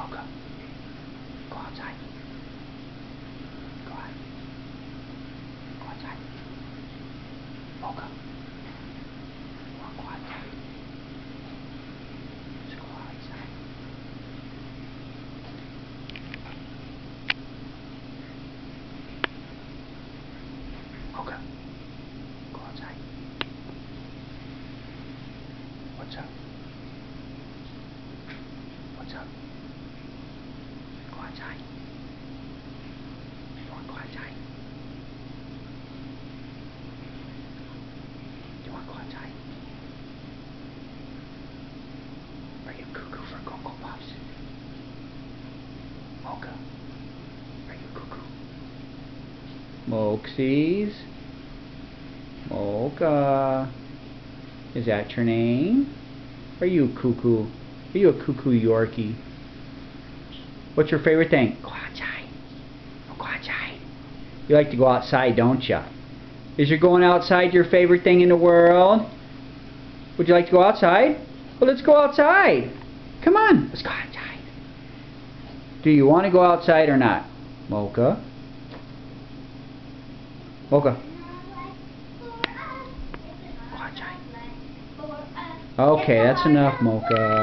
Mocha. Go outside. Go out. Go outside. Mocha. Come on, go outside. Just go outside. Mocha. Go outside. What's up? What's up? Go outside. You want to go outside? You want to go outside? Are you cuckoo for Cocoa Puffs? Mocha. Are you cuckoo? Moxies. Mocha. Is that your name? Are you a cuckoo? Are you a cuckoo Yorkie? What's your favorite thing? Go outside. You like to go outside, don't you? Is your going outside your favorite thing in the world? Would you like to go outside? Well, let's go outside. Come on, let's go outside. Do you want to go outside or not? Mocha? Mocha. Go outside. Okay, that's enough, Mocha.